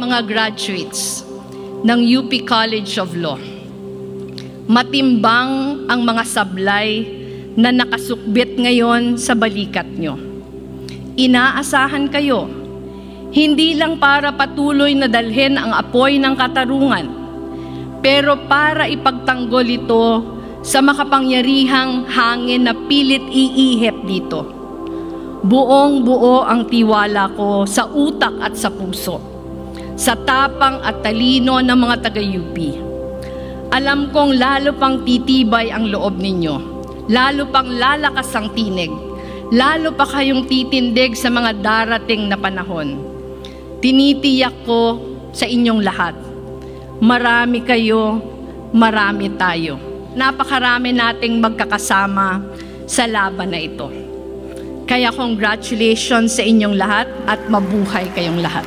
mga graduates ng UP College of Law. Matimbang ang mga sablay na nakasukbit ngayon sa balikat nyo. Inaasahan kayo, hindi lang para patuloy na dalhin ang apoy ng katarungan, pero para ipagtanggol ito sa makapangyarihang hangin na pilit iihip dito. Buong buo ang tiwala ko sa utak at sa puso, sa tapang at talino ng mga taga-UP. Alam kong lalo pang titibay ang loob ninyo, lalo pang lalakas ang tinig, lalo pa kayong titindig sa mga darating na panahon. Tinitiyak ko sa inyong lahat, marami kayo, marami tayo napakarami nating magkakasama sa laban na ito. Kaya congratulations sa inyong lahat at mabuhay kayong lahat.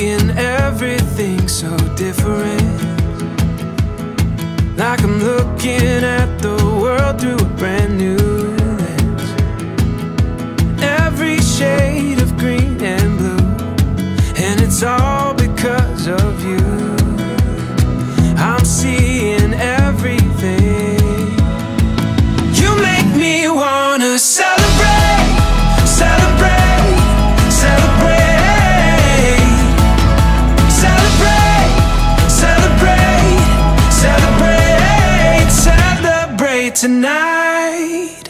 tonight.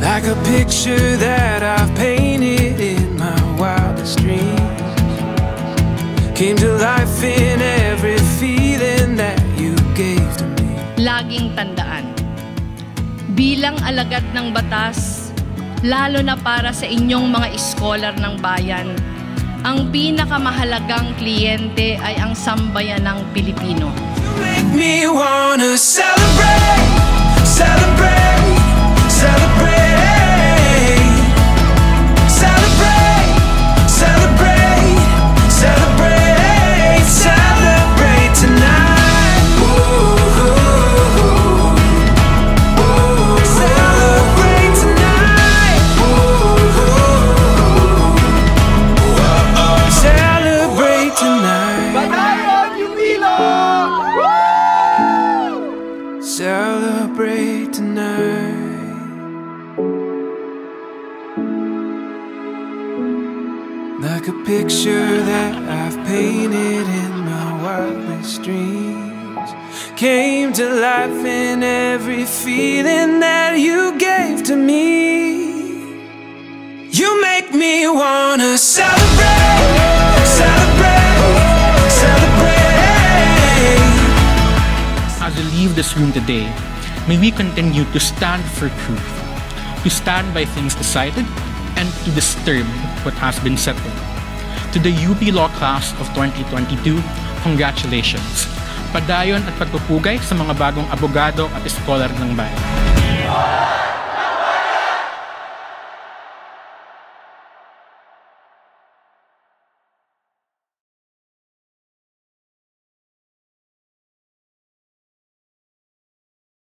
Like a picture that I've painted in my wildest dreams. Came to life in every feeling that you gave to me. Laging tandaan, bilang alagad ng batas, lalo na para sa inyong mga iskolar ng bayan, ang pinakamahalagang kliyente ay ang sambayan ng Pilipino. You make me wanna celebrate, celebrate, picture that I've painted in my wildest dreams. Came to life in every feeling that you gave to me. You make me wanna celebrate, celebrate, celebrate. As we leave this room today, may we continue to stand for truth, to stand by things decided, and to disturb what has been settled. To the UP Law Class of 2022, congratulations! Padayon at pagpupugay sa mga bagong abogado at scholar ng bayan.